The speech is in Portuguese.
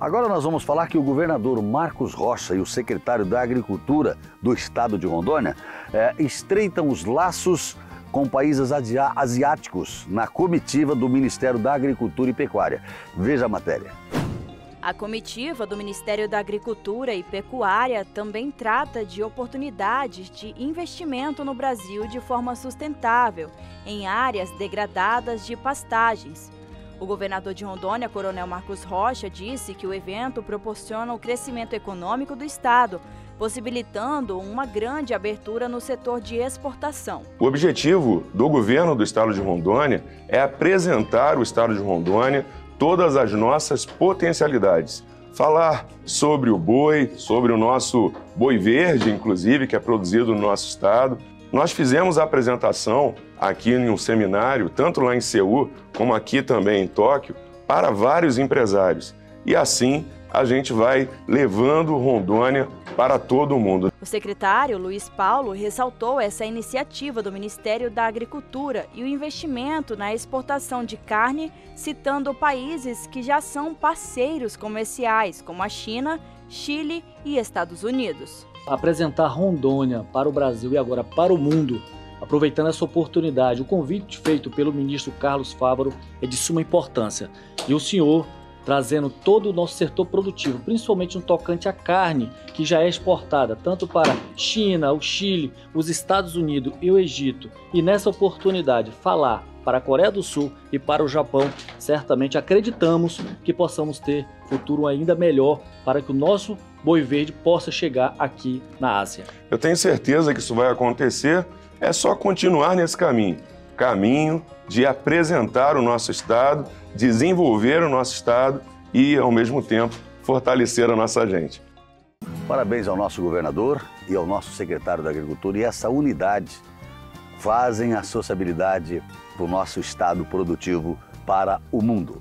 Agora nós vamos falar que o governador Marcos Rocha e o secretário da Agricultura do estado de Rondônia é, estreitam os laços com países asiáticos na comitiva do Ministério da Agricultura e Pecuária. Veja a matéria. A comitiva do Ministério da Agricultura e Pecuária também trata de oportunidades de investimento no Brasil de forma sustentável em áreas degradadas de pastagens. O governador de Rondônia, Coronel Marcos Rocha, disse que o evento proporciona o crescimento econômico do Estado, possibilitando uma grande abertura no setor de exportação. O objetivo do governo do Estado de Rondônia é apresentar o Estado de Rondônia todas as nossas potencialidades. Falar sobre o boi, sobre o nosso boi verde, inclusive, que é produzido no nosso estado. Nós fizemos a apresentação aqui em um seminário, tanto lá em Seul como aqui também em Tóquio, para vários empresários. E assim a gente vai levando Rondônia para todo o mundo. O secretário Luiz Paulo ressaltou essa iniciativa do Ministério da Agricultura e o investimento na exportação de carne, citando países que já são parceiros comerciais, como a China, Chile e Estados Unidos. Apresentar Rondônia para o Brasil e agora para o mundo Aproveitando essa oportunidade, o convite feito pelo ministro Carlos Fávaro é de suma importância. E o senhor trazendo todo o nosso setor produtivo, principalmente no tocante à carne, que já é exportada tanto para China, o Chile, os Estados Unidos e o Egito. E nessa oportunidade, falar para a Coreia do Sul e para o Japão, certamente acreditamos que possamos ter futuro ainda melhor para que o nosso boi verde possa chegar aqui na Ásia. Eu tenho certeza que isso vai acontecer, é só continuar nesse caminho caminho de apresentar o nosso Estado, desenvolver o nosso Estado e, ao mesmo tempo, fortalecer a nossa gente. Parabéns ao nosso governador e ao nosso secretário da Agricultura e essa unidade fazem a sociabilidade do nosso Estado produtivo para o mundo.